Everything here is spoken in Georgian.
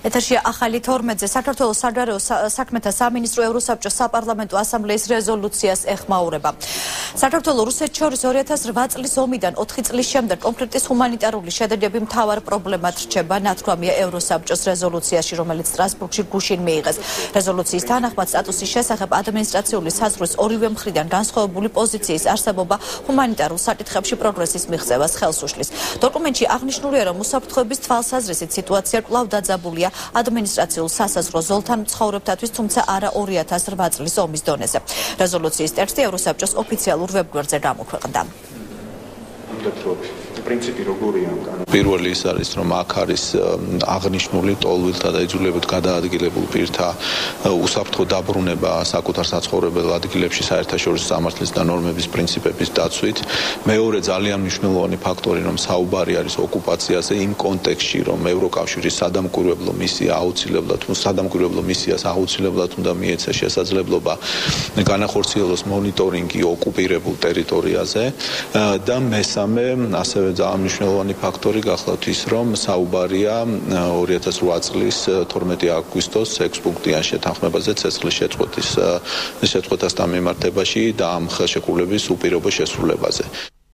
ეთერშია ახალი 12-ზე საქართველოს საგარეო საქმეთა სამინისტრო ევროსაბჭოს საპარლამენტო ასამბლეის რეზოლუციას ეხმაურება. საქართველოს რუსეთს შორის 2008 წლის ომიდან 4 წლის შემდეგ კონფლიქტის ჰუმანიტარული შედეგები მთავარ პრობლემად რჩება, ნათქვამია ევროსაბჭოს რეზოლუციაში, რომელიც სტრასბურგში გუშინ მიიღეს. რეზოლუციის თანახმად სტატუსის შესახებ ადმინისტრაციული საზღვრის ორივე მხრიდან განსხვავებული პოზიციის არსებობა ჰუმანიტარულ საკითხებში პროგრესის მიღწევას ხელს უშლის. დოკუმენტში აღნიშნულია, რომ უსაფრთხოების თვალსაზრისით სიტუაცია კვლავ დაძაბულია ადმინისტრაციულ სასაზღვრო ზოლთან მცხოვრებთათვის, თუმცა არა 2008 წლის ომის დონეზე. რეზოლუციის ტექსტი ევროსაბჭოს ოფიციალურ ვებგვერდზე გამოქვეყნდა. პრინციპი როგორია ამ კანონში? პირველი ის არის, რომ აქ არის აღნიშნული ტოლვილთა და იძულებებით გადაადგილებულ პირთა უსაფრთხო დაბრუნება საკუთარ საცხოვრებელ ადგილებში საერთაშორისო სამართლის და ნორმების პრინციპების დაცვით. მეორე ძალიან მნიშვნელოვანი ფაქტორი, რომ საუბარი არის ოკუპაციაზე იმ კონტექსტში, რომ ევროკავშირის სადამკვირვებლო მისია აუცილებლად, თუ სადამკვირვებლო მისიას აუცილებლად უნდა მიეცა შესაძლებლობა განახორციელოს მონიტორინგი ოკუპირებულ ტერიტორიაზე და მესამე ასევე ძალიან მნიშვნელოვანი ფაქტორი გახლავთ ის, რომ საუბარია 2008 წლის 12 აგვისტოს 6 პუნქტიან შეთანხმებაზე ცეცხლის შეწყვეტის შეწყვეტასთან მიმართებაში და ამ ხელშეკრულების უპირობო შესრულებაზე.